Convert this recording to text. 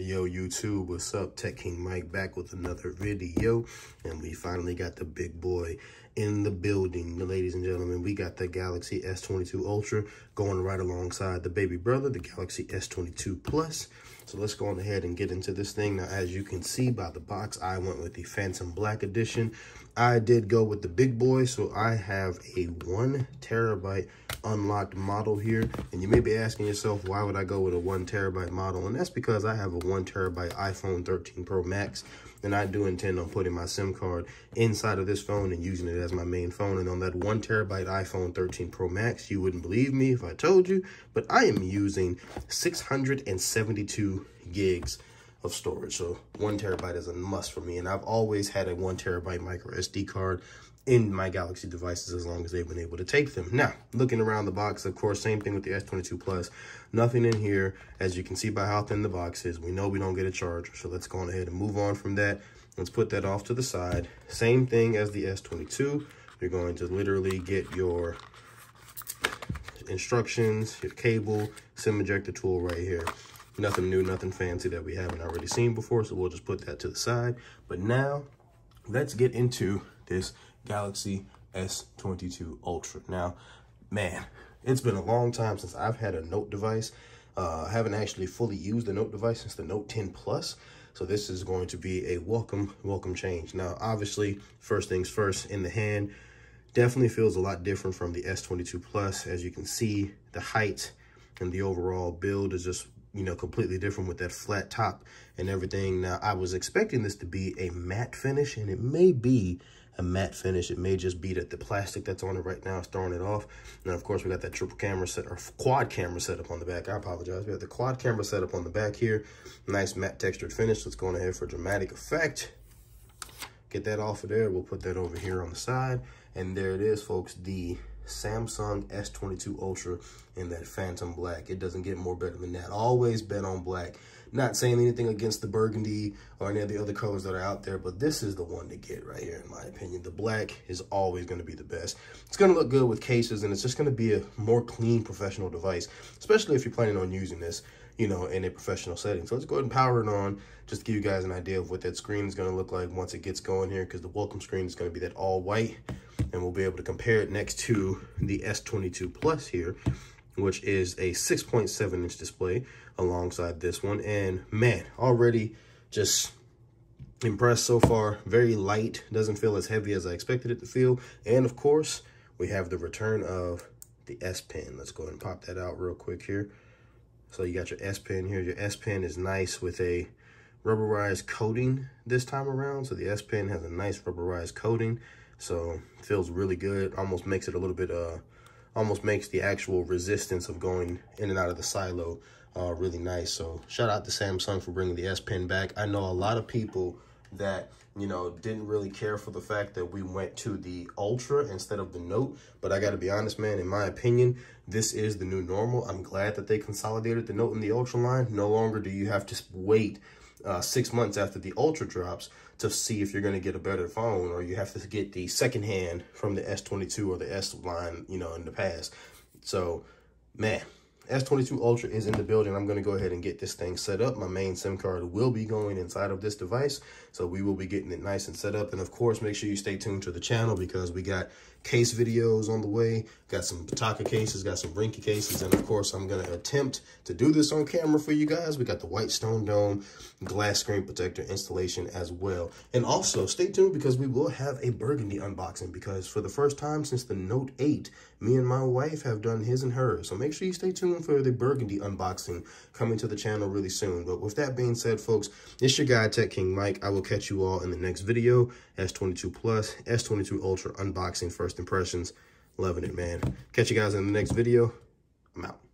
Yo, YouTube, what's up? Tech King Mike back with another video. And we finally got the big boy in the building. Ladies and gentlemen, we got the Galaxy S22 Ultra going right alongside the baby brother, the Galaxy S22 Plus. So let's go on ahead and get into this thing. Now, as you can see by the box, I went with the Phantom Black Edition. I did go with the big boy, so I have a one terabyte unlocked model here. And you may be asking yourself, why would I go with a one terabyte model? And that's because I have a one terabyte iPhone 13 Pro Max. And I do intend on putting my SIM card inside of this phone and using it as my main phone. And on that one terabyte iPhone 13 Pro Max, you wouldn't believe me if I told you, but I am using 672 gigs of storage. So one terabyte is a must for me. And I've always had a one terabyte micro SD card in my Galaxy devices as long as they've been able to take them. Now, looking around the box, of course, same thing with the S22 Plus. Nothing in here, as you can see by how thin the box is. We know we don't get a charger, so let's go on ahead and move on from that. Let's put that off to the side. Same thing as the S22. You're going to literally get your instructions, your cable, SIM ejector tool right here. Nothing new, nothing fancy that we haven't already seen before, so we'll just put that to the side. But now, let's get into this Galaxy S22 Ultra. Now, man, it's been a long time since I've had a Note device. Uh, I haven't actually fully used the Note device since the Note 10 Plus. So this is going to be a welcome, welcome change. Now, obviously, first things first, in the hand, definitely feels a lot different from the S22 Plus. As you can see, the height and the overall build is just, you know, completely different with that flat top and everything. Now, I was expecting this to be a matte finish, and it may be a matte finish. It may just be that the plastic that's on it right now is throwing it off. Now, of course, we got that triple camera set or quad camera setup on the back. I apologize. We have the quad camera setup on the back here. Nice matte textured finish. Let's go on ahead for dramatic effect. Get that off of there. We'll put that over here on the side. And there it is, folks. The Samsung S22 Ultra in that Phantom Black. It doesn't get more better than that. Always bet on black. Not saying anything against the burgundy or any of the other colors that are out there, but this is the one to get right here, in my opinion. The black is always going to be the best. It's going to look good with cases, and it's just going to be a more clean professional device, especially if you're planning on using this you know, in a professional setting. So let's go ahead and power it on, just to give you guys an idea of what that screen is going to look like once it gets going here, because the welcome screen is going to be that all white, and we'll be able to compare it next to the S22 Plus here, which is a 6.7 inch display alongside this one. And man, already just impressed so far. Very light, doesn't feel as heavy as I expected it to feel. And of course, we have the return of the S Pen. Let's go ahead and pop that out real quick here. So you got your S Pen here. Your S Pen is nice with a rubberized coating this time around. So the S Pen has a nice rubberized coating. So feels really good. Almost makes it a little bit, uh, almost makes the actual resistance of going in and out of the silo uh, really nice. So shout out to Samsung for bringing the S Pen back. I know a lot of people that, you know, didn't really care for the fact that we went to the Ultra instead of the Note. But I got to be honest, man, in my opinion, this is the new normal. I'm glad that they consolidated the Note and the Ultra line. No longer do you have to wait uh, six months after the Ultra drops to see if you're going to get a better phone or you have to get the second hand from the S22 or the S line, you know, in the past. So, man, S22 Ultra is in the building. I'm going to go ahead and get this thing set up. My main SIM card will be going inside of this device. So we will be getting it nice and set up. And of course, make sure you stay tuned to the channel because we got case videos on the way. Got some Pitaka cases, got some Ringke cases. And of course, I'm going to attempt to do this on camera for you guys. We got the white stone dome glass screen protector installation as well. And also stay tuned because we will have a burgundy unboxing because for the first time since the Note 8, me and my wife have done his and hers. So make sure you stay tuned for the burgundy unboxing coming to the channel really soon. But with that being said, folks, it's your guy, Tech King Mike. I will catch you all in the next video. S22 Plus, S22 Ultra unboxing first impressions. Loving it, man. Catch you guys in the next video. I'm out.